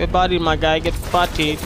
Get bodied, my guy. Get bodied.